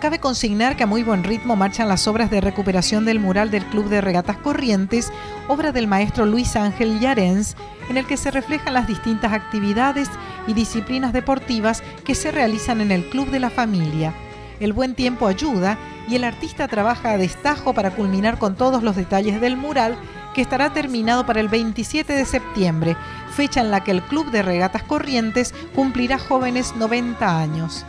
Cabe consignar que a muy buen ritmo marchan las obras de recuperación del mural del Club de Regatas Corrientes, obra del maestro Luis Ángel Yarens, en el que se reflejan las distintas actividades y disciplinas deportivas que se realizan en el Club de la Familia. El buen tiempo ayuda y el artista trabaja a destajo para culminar con todos los detalles del mural que estará terminado para el 27 de septiembre, fecha en la que el Club de Regatas Corrientes cumplirá jóvenes 90 años.